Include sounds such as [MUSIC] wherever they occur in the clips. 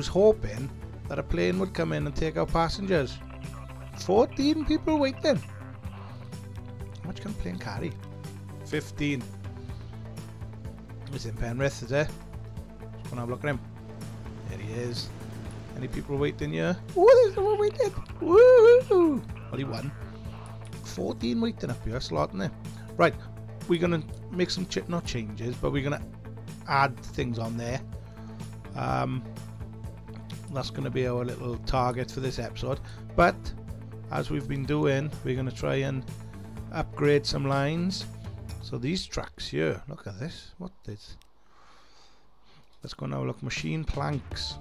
was hoping that a plane would come in and take our passengers. 14 people waiting. How much can a plane carry? 15. It's in Penrith, is? Let's go and have a look at him. There he is. Any people waiting here? Oh, there's no one waiting. Woo! Only one. 14 waiting up here, slotting there. Right, we're going to make some, ch not changes, but we're going to add things on there. Um, that's going to be our little target for this episode. But, as we've been doing, we're going to try and upgrade some lines. So these tracks here, look at this. What is? Let's go now look. Machine planks.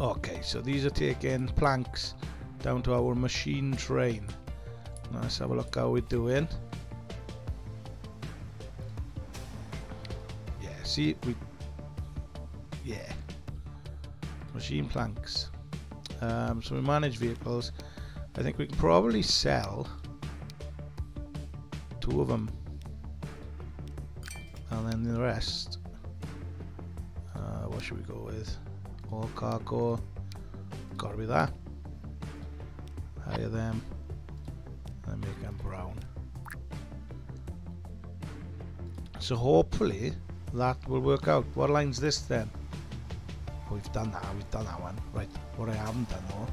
Okay, so these are taking planks down to our machine train. Now let's have a look how we're doing. Yeah, see, we, yeah, machine planks. Um, so we manage vehicles. I think we can probably sell two of them, and then the rest. Uh, what should we go with? All cargo. Gotta be that. Hire them and make them brown. So hopefully that will work out. What line's this then? We've done that, we've done that one. Right, what I haven't done though,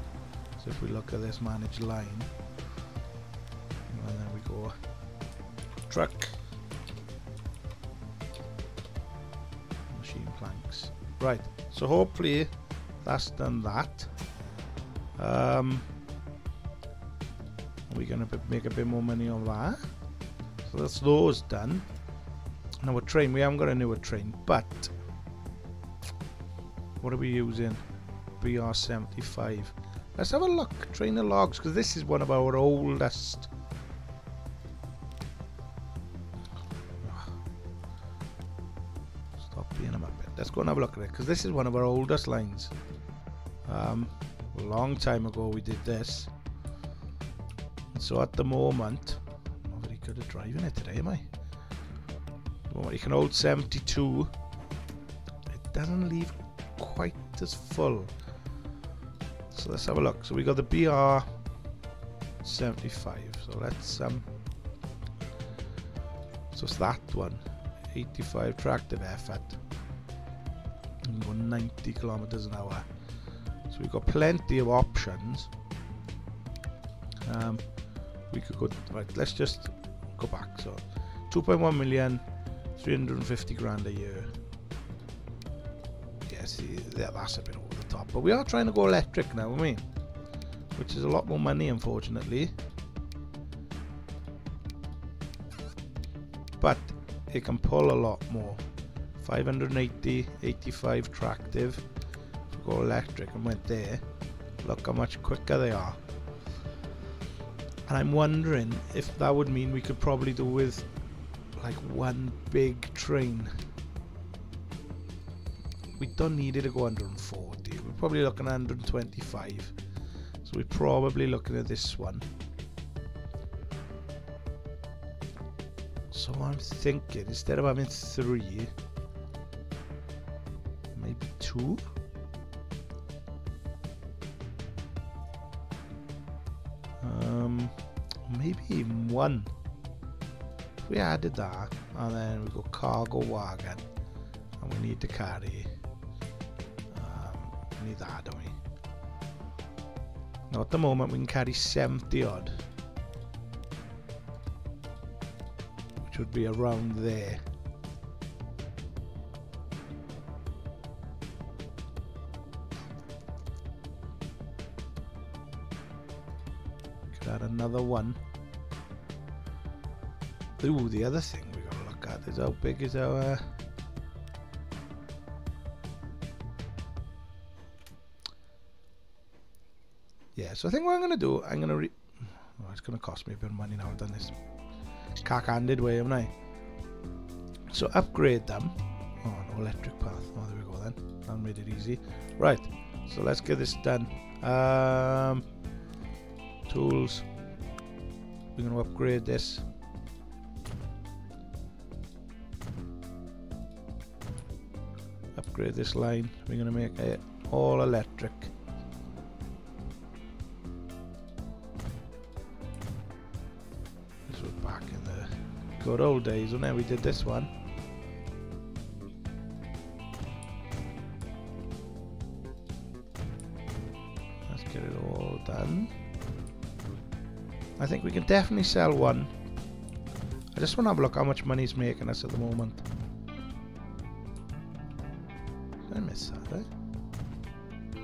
so if we look at this manage line, and then we go truck, machine planks. Right, so hopefully that's done that. Um, we're going to make a bit more money on that. So that's those done. Now a train, we haven't got a newer train, but what are we using? BR75. Let's have a look, trainer logs, because this is one of our oldest. Stop being a muppet. Let's go and have a look at it, because this is one of our oldest lines. Um, a long time ago we did this. So at the moment, I'm not very good at driving it today, am I? Well, you can hold 72. It doesn't leave quite as full. So let's have a look. So we got the BR 75. So let's um. So it's that one. 85 tractive effort. And go 90 kilometers an hour. So we've got plenty of options. Um, we could go right let's just go back so 2.1 million 350 grand a year yeah that's a bit over the top. But we are trying to go electric now I mean which is a lot more money unfortunately. But it can pull a lot more. 580 85 tractive we go electric. And went there. Look how much quicker they are. And I'm wondering if that would mean we could probably do with like one big train. We don't need it to go 140. We're probably looking at 125. So we're probably looking at this one. So I'm thinking instead of having three, maybe two. Um, maybe even one. If we added that, and then we go cargo wagon, and we need to carry. Um, we need that, don't we? Now at the moment we can carry 70 odd, which would be around there. Could add another one. Ooh, the other thing we gotta look at is how big is our. So I think what I'm gonna do, I'm gonna re. Oh, it's gonna cost me a bit of money now. I've done this cack-handed way, haven't I? So upgrade them. Oh, no electric path. Oh, there we go then. That made it easy. Right. So let's get this done. Um, tools. We're going to upgrade this. upgrade this line. We're going to make it all electric. Good old days when we did this one. Let's get it all done. I think we can definitely sell one. I just want to have a look how much money he's making us at the moment. I miss that, eh? There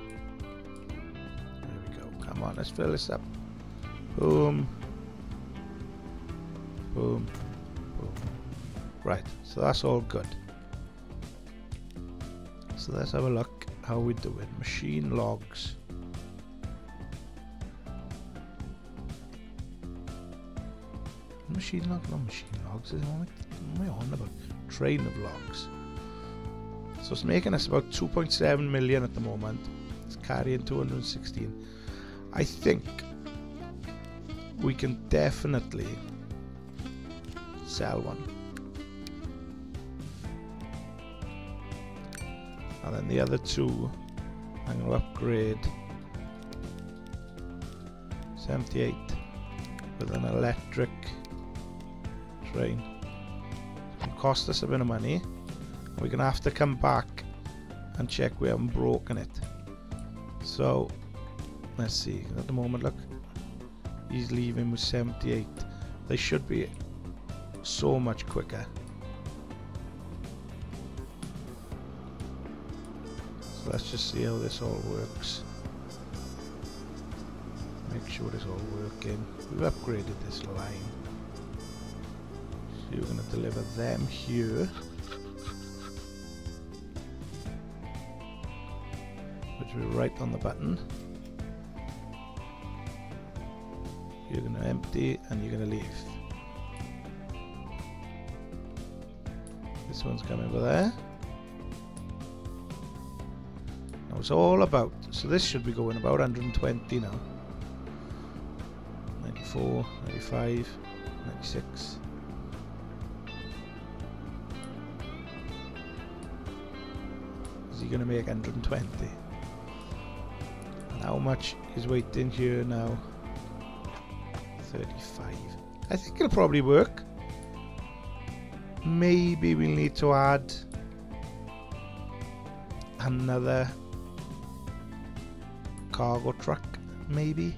we go. Come on, let's fill this up. Boom. Boom. Right, so that's all good. So let's have a look how we do it. Machine logs. Machine log, not machine logs. What am I on about? Train of logs. So it's making us about 2.7 million at the moment. It's carrying 216. I think we can definitely sell one. And then the other two, I'm going to upgrade 78 with an electric train. It'll cost us a bit of money. We're going to have to come back and check we haven't broken it. So, let's see. At the moment, look. He's leaving with 78. They should be so much quicker. Let's just see how this all works. Make sure it's all working. We've upgraded this line. So you're going to deliver them here. Which we're right on the button. You're going to empty and you're going to leave. This one's coming over there. It's all about, so this should be going about 120 now. 94, 95, 96. Is he going to make 120? And how much is waiting here now? 35. I think it'll probably work. Maybe we'll need to add another cargo truck, maybe.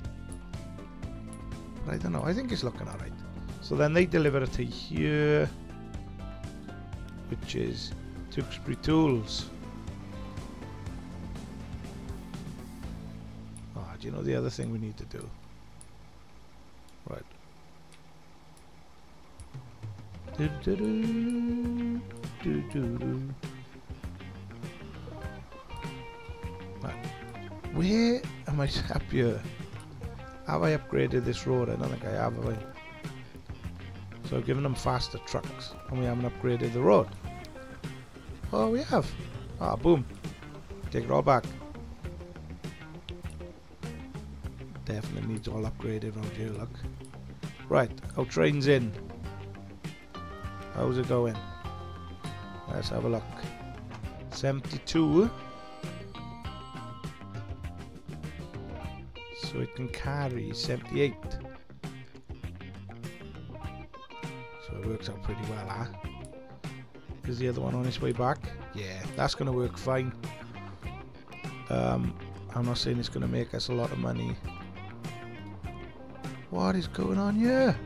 But I don't know. I think it's looking alright. So then they deliver it to here, which is Tewkesbury Tools. Ah, oh, do you know the other thing we need to do? Right. Do, do, do, do, do, do. Right. Where I happier? Have I upgraded this road? I don't think I have, have I? So I've given them faster trucks and we haven't upgraded the road. Oh, we have. Ah, boom. Take it all back. Definitely needs all upgraded around here, look. Right, our train's in. How's it going? Let's have a look. 72. So it can carry 78. So it works out pretty well, huh? Is the other one on its way back? Yeah, that's going to work fine. Um, I'm not saying it's going to make us a lot of money. What is going on here?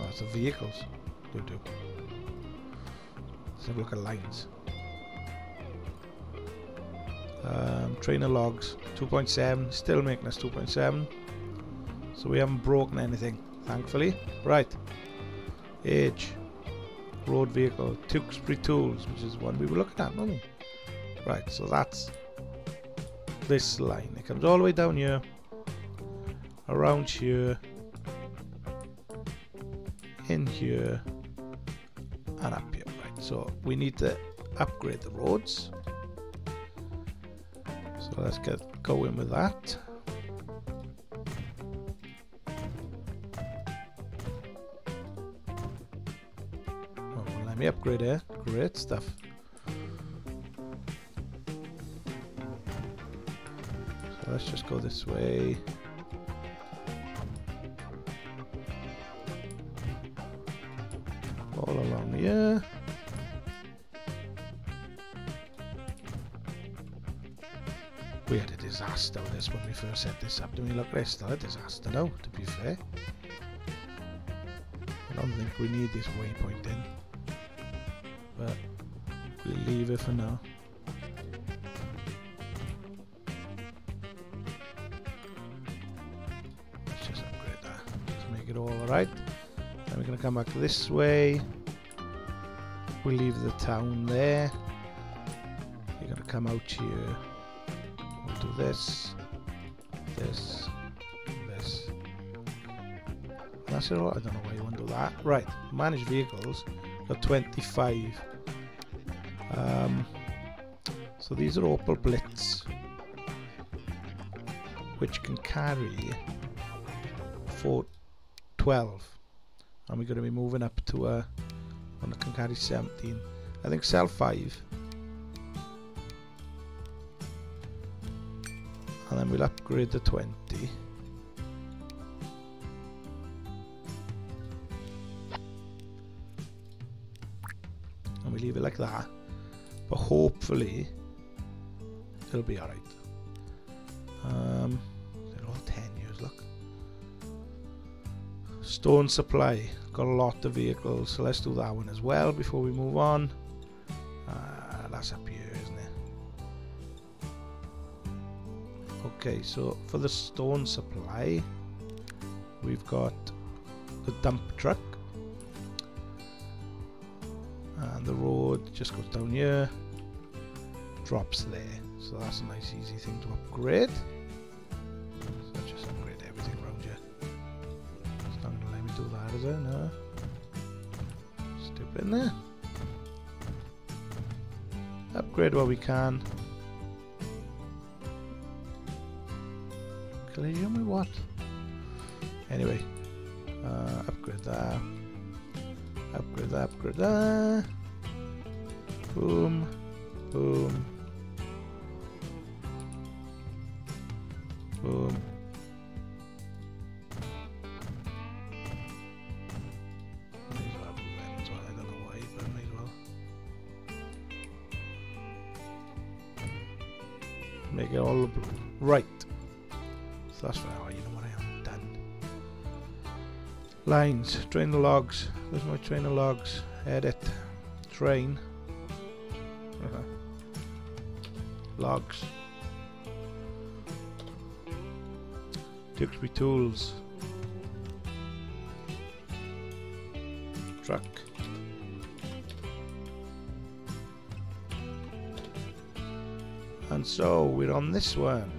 Oh, it's the vehicles. Do do. Let's have a look at lines. Um, trainer logs 2.7, still making us 2.7. So we haven't broken anything, thankfully. Right. Age. Road vehicle. Tewkesbury Tools, which is one we were looking at, weren't we? Right, so that's this line. It comes all the way down here, around here, in here, and up here. Right, so we need to upgrade the roads. So let's get going with that. Oh, let me upgrade here. Great stuff. So let's just go this way. Disaster with this when we first set this up. I mean, look, it's still a disaster now, to be fair. I don't think we need this waypoint in. But we'll leave it for now. Let's just upgrade that. Let's make it all alright. Then we're to come back this way. We'll leave the town there. You're to come out here. This, this, this. That's it. I don't know why you want to do that. Right, manage vehicles. Got 25. Um, so these are Opel Blitz, which can carry 12, And we're going to be moving up to a one that can carry 17. I think sell 5. And then we'll upgrade the 20. And we leave it like that. But hopefully it'll be alright. Um, they're all 10 years, look. Stone supply. Got a lot of vehicles, so let's do that one as well before we move on. Uh, that's up here, Okay, so for the stone supply, we've got the dump truck. And the road just goes down here, drops there. So that's a nice easy thing to upgrade. So just upgrade everything around here. It's not gonna let me do that, is it? No. Stupid in there. Upgrade what we can. Collision with what? Anyway, uh, upgrade that. Upgrade that, upgrade that. Boom, boom, boom. Make it all blue. Right. Lines. Train the logs. Where's my train of logs? Edit. Train. [LAUGHS] Logs. Tewkesbury Tools. Truck. And so we're on this one.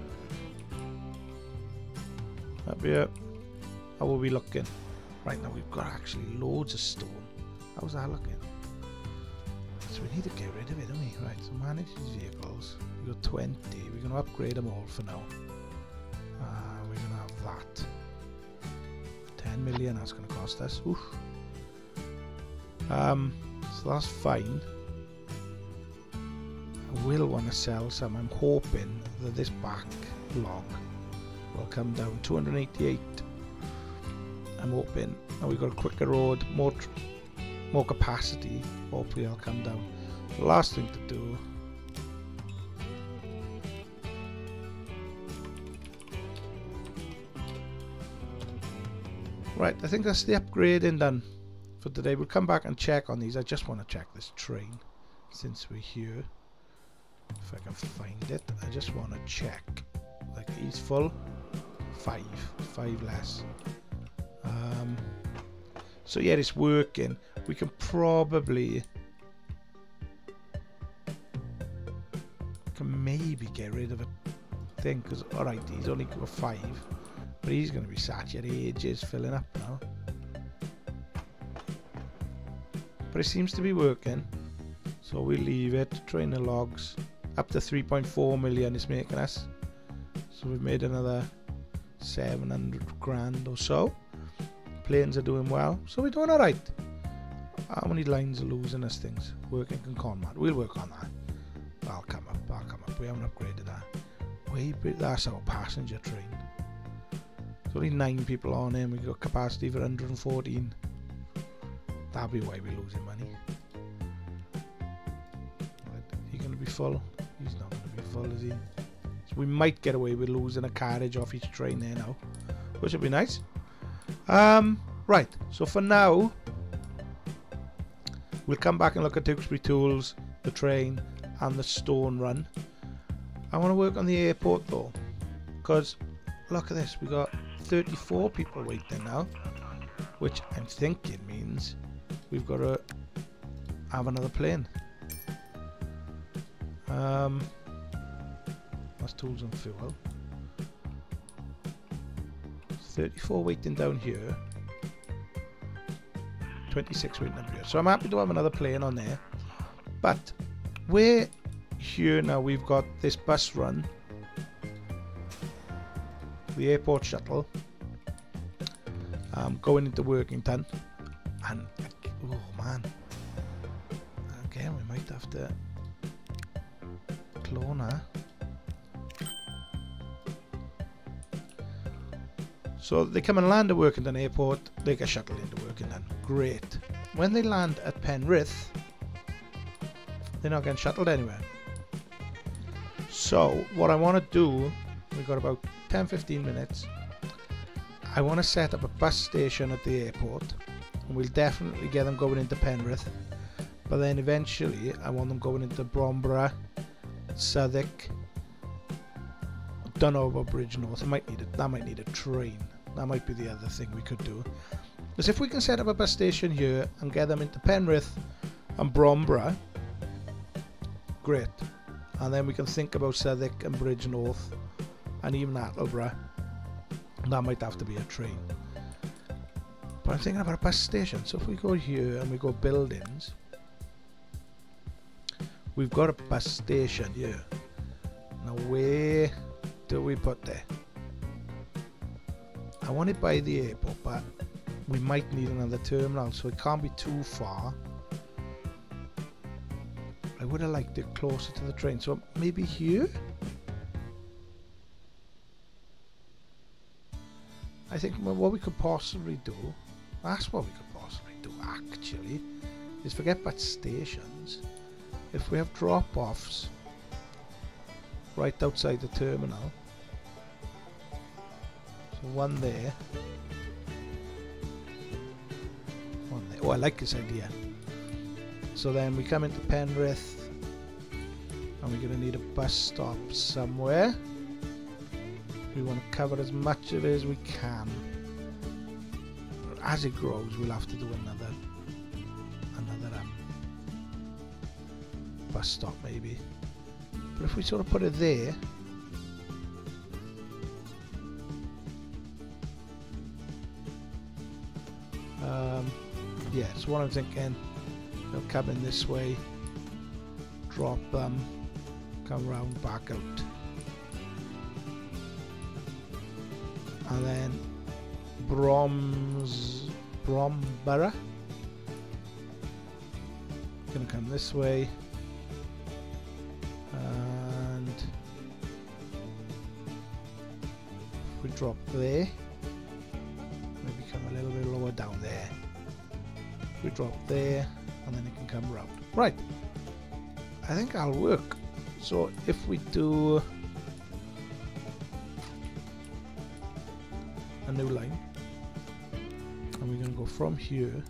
Up here. How are we looking? Right now we've got actually loads of stone. How's that looking? So we need to get rid of it, don't we? Right, so manage these vehicles. We've got 20. We're going to upgrade them all for now. Uh, we're going to have that. 10 million that's going to cost us. Oof. Um, so that's fine. I will want to sell some. I'm hoping that this back log will come down 288 I'm hoping and we've got a quicker road more more capacity. Hopefully I'll come down. The last thing to do right I think that's the upgrading done for today. We'll come back and check on these. I just want to check this train since we're here. If I can find it. I just want to check. Like he's full. Five. Five less um, so yeah it's working. We can probably can maybe get rid of a thing because alright he's only got five but he's going to be sat here ages filling up now. But it seems to be working. So we leave it train the logs. Up to 3.4 million is making us. So we've made another 700 grand or so planes are doing well so we're doing all right How many lines are losing us things? Working in Conmat. We'll work on that. I'll come up. I'll come up. We haven't upgraded that. Weybridge, that's our passenger train. There's only nine people on and we've got capacity for 114. That'll be why we're losing money. Right, he going to be full? He's not going to be full, is he? So we might get away with losing a carriage off each train there now, which would be nice. Um, right, so for now, we'll come back and look at Tewkesbury Tools, the train, and the stone run. I want to work on the airport though, because look at this—we've got 34 people waiting now, which I'm thinking means we've got to have another plane. Um, that's tools and fuel. 34 waiting down here. 26 waiting up here. So I'm happy to have another plane on there. But we're here now we've got this bus run. The airport shuttle. Um, going into Workington. And, oh man. Again, we might have to clone her. So they come and land at Workington Airport, they get shuttled into Workington. Great. When they land at Penrith, they're not getting shuttled anywhere. So what I want to do, we've got about 10-15 minutes. I want to set up a bus station at the airport and we'll definitely get them going into Penrith. But then eventually I want them going into Bromborough, Southwark. Don't know about Bridgnorth. I might need a, that might need a train. That might be the other thing we could do. Is if we can set up a bus station here and get them into Penrith and Bromborough, great. And then we can think about Southwark and Bridgnorth and even Attleborough. That might have to be a train. But I'm thinking about a bus station. So if we go here and we go buildings, we've got a bus station here. Now where do we put there? I want it by the airport, but we might need another terminal, so it can't be too far. I would have liked it closer to the train, so maybe here? I think what we could possibly do, that's what we could possibly do actually, is forget about stations. If we have drop-offs right outside the terminal, so one there. One there. Oh, I like this idea. So then we come into Penrith and we're going to need a bus stop somewhere. We want to cover as much of it as we can. As it grows, we'll have to do another another um, bus stop maybe. But if we sort of put it there, yeah, so what I'm thinking, they'll come in this way, drop them, come round back out. And then Broms, Bromborough, gonna come this way, and we drop there drop there, and then it can come round. Right. I think I'll work. So if we do a new line, and we're going to go from here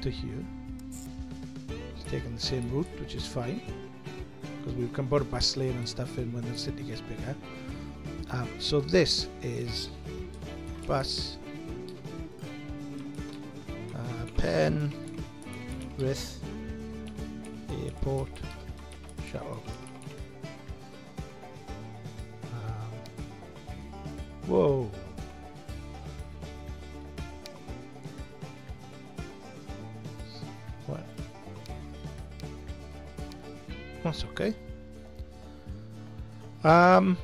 to here. It's taking the same route, which is fine because we can put a bus lane and stuff in when the city gets bigger. Um, so this is bus pen with airport shuttle. Um, whoa. What? That's okay. Um,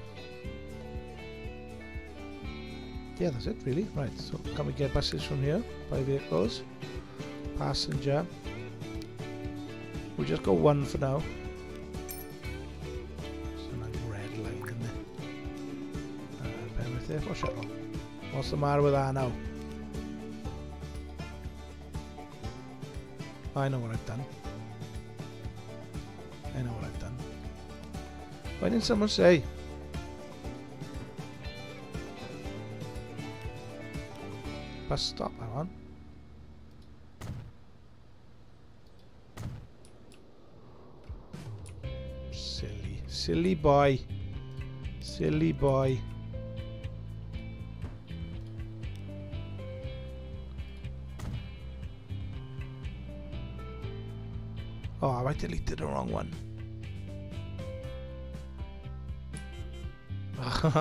yeah, that's it really. Right, so can we get buses from here by vehicles? Passenger. We just go one for now. So nice red line in there. Uh, Penrith Airport shuttle. What's the matter with that now? I know what I've done. I know what I've done. Why didn't someone say? Bus stop, I want. Silly, boy. Silly boy. Oh, I deleted the wrong one. [LAUGHS] I'm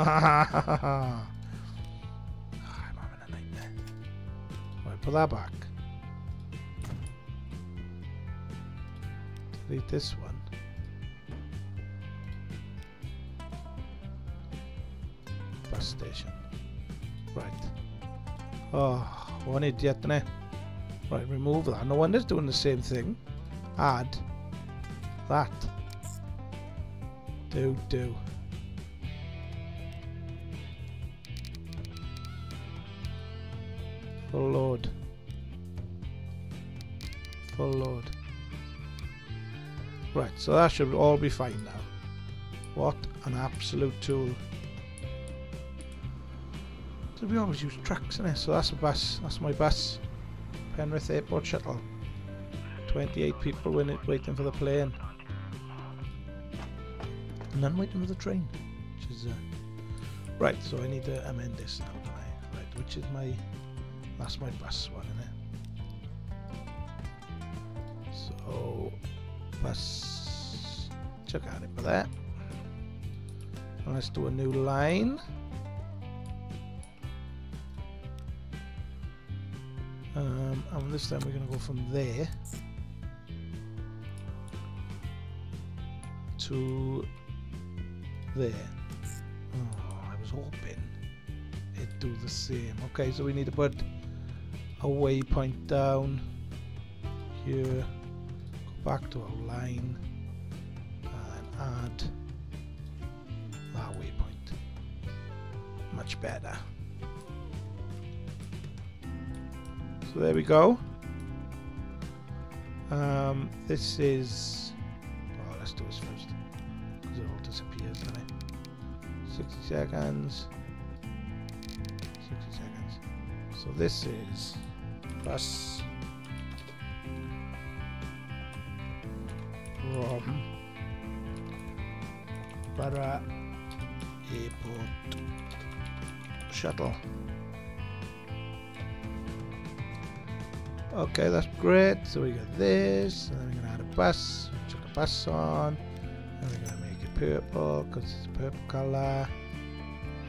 having a nightmare. Right, put that back. Delete this one. Station. Right. Oh, one idiot, innit? Right, remove that. Ah, no wonder it's doing the same thing. Add that. Do, do. Full load. Full load. Right, so that should all be fine now. What an absolute tool. So we always use trucks, innit? So that's a bus. That's my bus. Penrith Airport Shuttle. 28 people it waiting for the plane. None waiting for the train. Which is... Uh, right, so I need to amend this now, don't I? Right, which is my... That's my bus one, isn't it? So... Bus... Check out it for that. And let's do a new line. Um, and this time we're going to go from there to there. Oh, I was hoping it'd do the same. Okay, so we need to put a waypoint down here, go back to our line, and add that waypoint. Much better. So there we go. Um, this is. Oh, let's do this first because it all disappears, doesn't it? 60 seconds. 60 seconds. So this is Plus... from Barra Airport shuttle. Okay, that's great. So we got this, and then we're gonna add a bus. Chuck a bus on, and we're gonna make it purple because it's a purple color. I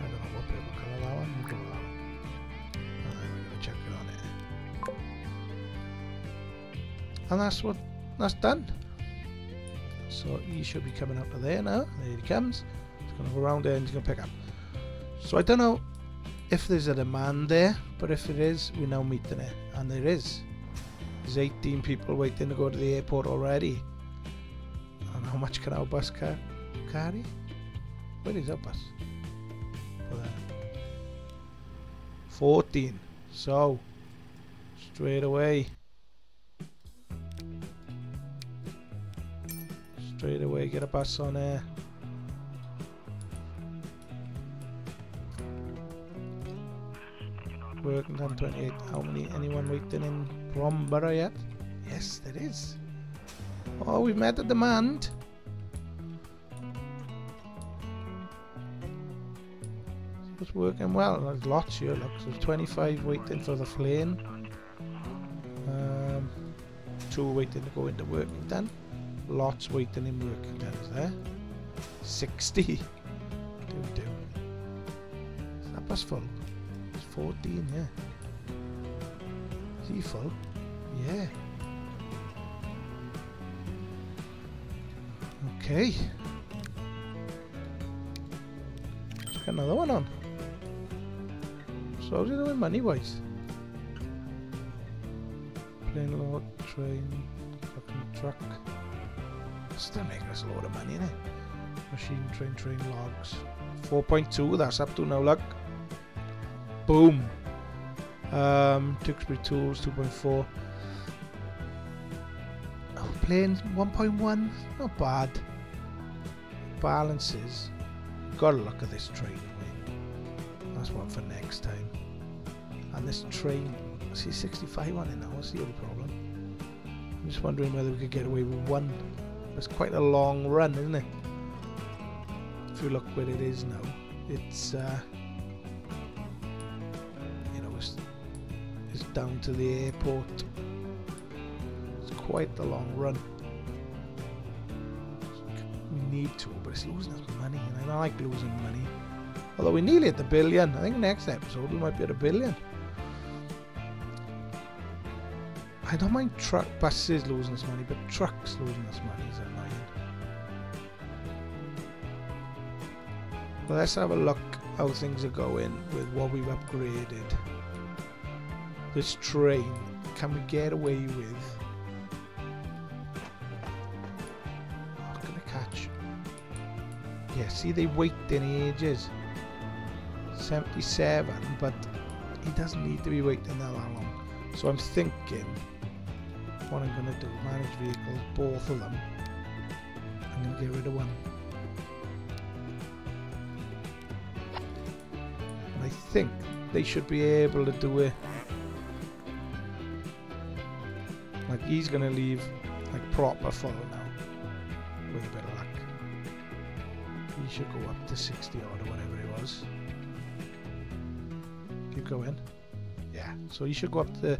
don't know what purple color that one. We'll that one. And then we're gonna it on it. And that's what that's done. So he should be coming up to there now. There he comes. He's gonna go around there and he's gonna pick up. So I don't know if there's a demand there, but if it is, we're now meeting it, and there is. There's 18 people waiting to go to the airport already. And how much can our bus car carry? Where is our bus? For uh, 14. So, straight away. Straight away get a bus on there. Working on 28. How many? Anyone waiting in Bromborough yet? Yes, there is. Oh, we've met the demand. It's working well. There's lots here. Look, there's 25 waiting for the plane. Um, two waiting to go into Workington. Lots waiting in Workington. Is there? 60. [LAUGHS] Do do. Is that bus full? 14, yeah. Is he full? Yeah. Okay. Let's get another one on. So how's it doing money-wise? Plane load, train, fucking truck. Still making us a load of money, innit? Machine, train, train, logs. 4.2, that's up to now, look. Boom. Um, Tewkesbury Tools, 2.4. Planes, 1.1, not bad. Balances. Gotta look at this train That's one for next time. And this train, see 65 on it now, what's the only problem? I'm just wondering whether we could get away with one. It's quite a long run, isn't it? If you look where it is now, it's, uh, you know, it's, it's down to the airport. Quite the long run We need to, but it's losing us money, and I don't like losing money. Although we're nearly at the billion. I think next episode we might be at a billion. I don't mind truck buses losing us money, but trucks losing us money is annoying. Well, let's have a look how things are going with what we've upgraded. This train, can we get away with See they wait in ages. 77, but he doesn't need to be waiting that long. So I'm thinking what I'm going to do, manage vehicles, both of them. I'm going to get rid of one. And I think they should be able to do it. Like he's going to leave like proper full now he should go up to 60 odd or whatever it was. Keep going. Yeah, so you should go up to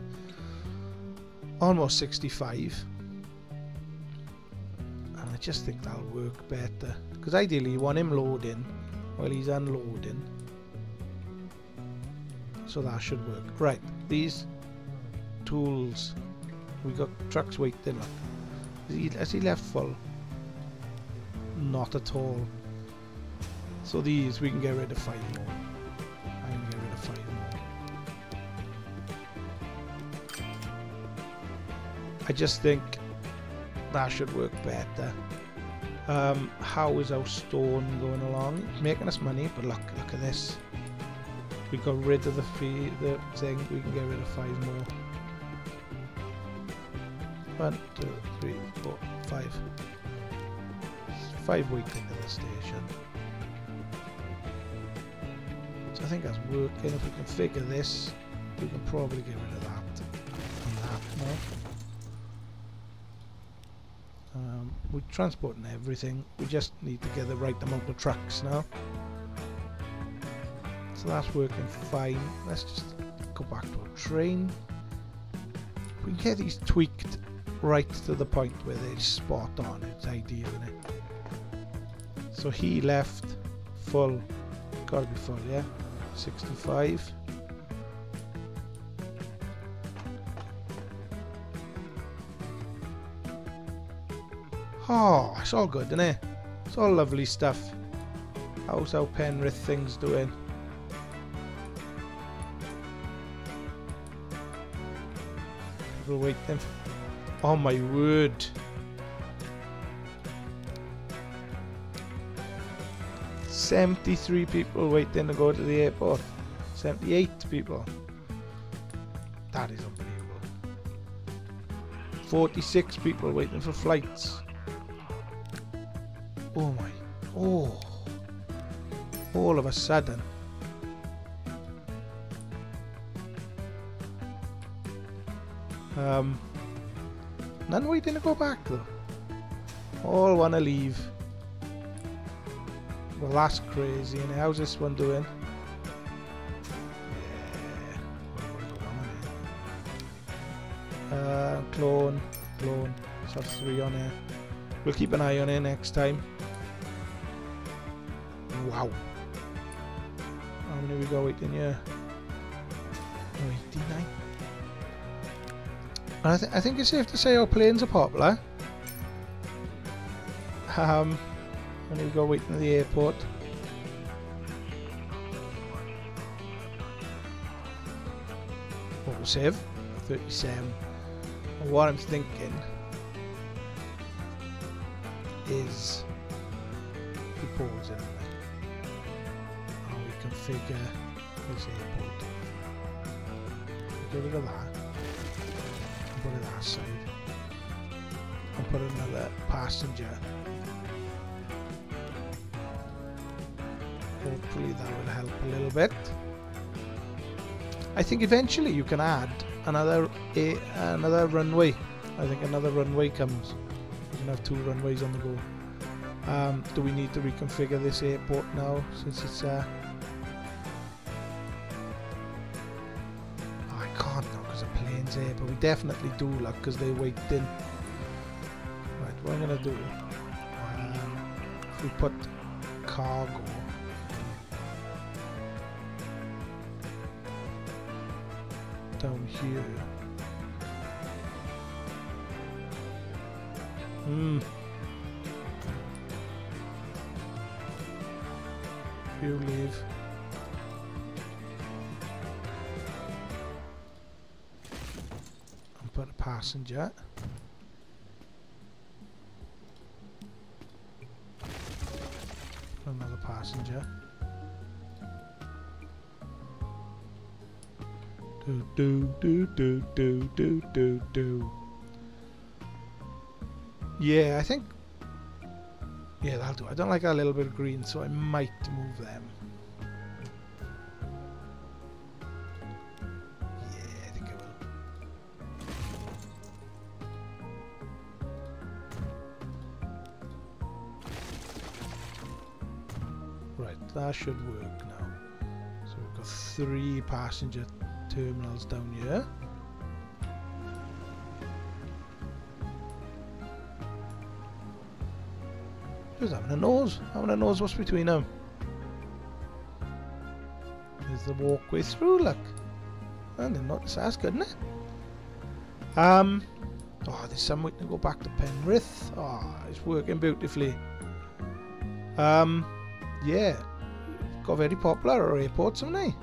almost 65. And I just think that'll work better. Because ideally you want him loading while he's unloading. So that should work. Right, these tools. We got trucks waiting. Has he, has he left full? Not at all. So these, we can get rid of five more. I can get rid of five more. I just think that should work better. Um, how is our stone going along? It's making us money, but look, look at this. We got rid of the fee, the thing. We can get rid of five more. One, two, three, four, five. Five waiting in the station. Think that's working. If we can figure this, we can probably get rid of that and that now. Um, we're transporting everything. We just need to get the right amount of trucks now. So that's working fine. Let's just go back to a train. We can get these tweaked right to the point where they're spot on. It's ideal, isn't it? So he left full. Gotta be full, yeah? 65 Oh, it's all good, isn't it? It's all lovely stuff. How's our Penrith things doing? People waiting. Oh my word. 73 people waiting to go to the airport. 78 people. That is unbelievable. 46 people waiting for flights. Oh my. Oh. All of a sudden. Um, none waiting to go back though. All want to leave. Well, that's crazy. And how's this one doing? Yeah. Uh, clone, clone. Let's three on here. We'll keep an eye on it next time. Wow. How many we got waiting here? Oh, 89. I, th I think it's safe to say our planes are popular. Um, when we go waiting at the airport. expensive, 37. And what I'm thinking is oh, we pause it and we configure this airport. Get rid of that. And put it that side. And put another passenger. Hopefully that will help a little bit. I think eventually you can add another a, another runway. I think another runway comes. You can have two runways on the go. Um, do we need to reconfigure this airport now since it's uh, I can't now because the plane's here, but we definitely do look because they wait in. Right, what I'm gonna do? Um, if we put cargo here. Hmm. You leave. And put a passenger. Put Another passenger. Do do do do do do do. Yeah, I think. Yeah, that'll do. I don't like that little bit of green, so I might move them. That should work now. So we've got three passenger terminals down here. Who's having a nose? Having a nose, what's between them? There's the walkway through, look. I didn't notice that's good, isn't it? Um, oh, there's some way to go back to Penrith. Oh, it's working beautifully. Um, yeah, got very popular at airports, haven't they?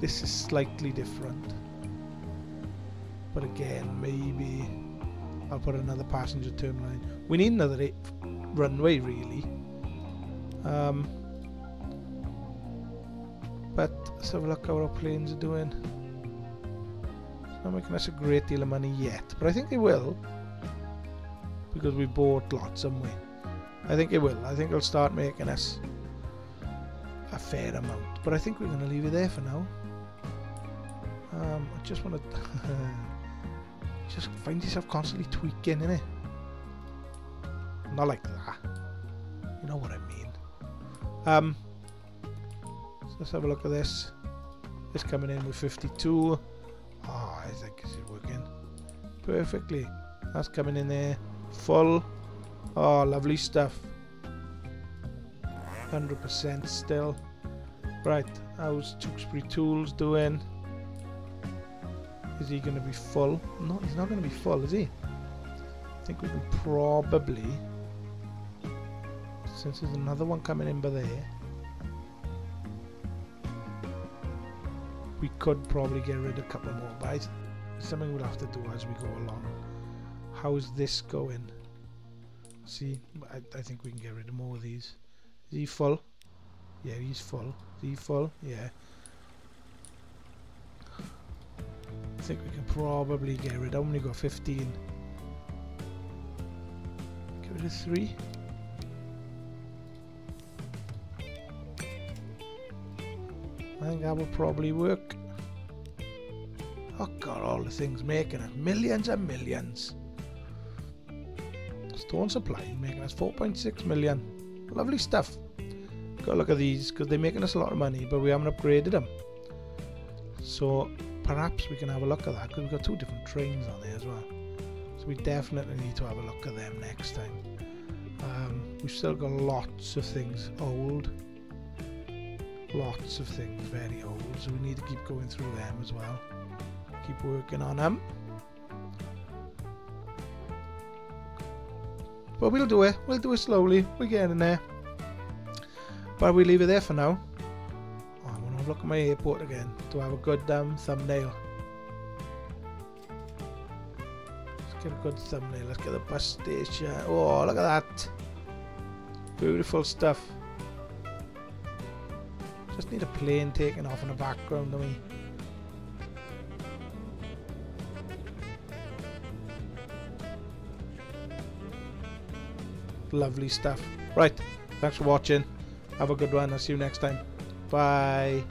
This is slightly different. But again, maybe I'll put another passenger terminal in. We need another runway, really. Um, but let's have a look how our planes are doing. It's not making us a great deal of money yet, but I think they will. Because we bought lots, we? I think it will. I think it'll start making us a fair amount. But I think we're going to leave it there for now. Um, I just want to [LAUGHS] just find yourself constantly tweaking, innit? Not like that. You know what I mean. Um, so let's have a look at this. It's coming in with 52. Oh, I think it's working perfectly. That's coming in there full. Oh, lovely stuff. 100% still. Right, how's Tewkesbury Tools doing? Is he going to be full? No, he's not going to be full, is he? I think we can probably... Since there's another one coming in by there... We could probably get rid of a couple more, but it's something we'll have to do as we go along. How's this going? See, I, I think we can get rid of more of these. Is he full? Yeah, he's full. Is he full? Yeah. I think we can probably get rid of. only got 15. Get rid of three. I think that will probably work. Oh god, all the things making us millions and millions. Stone supply making us 4.6 million. Lovely stuff. Got to look at these because they're making us a lot of money, but we haven't upgraded them. So perhaps we can have a look at that because we've got two different trains on there as well. So we definitely need to have a look at them next time. Um, we've still got lots of things old. Lots of things very old, so we need to keep going through them as well. Keep working on them. But we'll do it. We'll do it slowly. We're getting there. But we leave it there for now. Look at my airport again to have a good um, thumbnail. Let's get a good thumbnail. Let's get the bus station. Oh, look at that. Beautiful stuff. Just need a plane taking off in the background, don't we? Lovely stuff. Right, thanks for watching. Have a good one. I'll see you next time. Bye.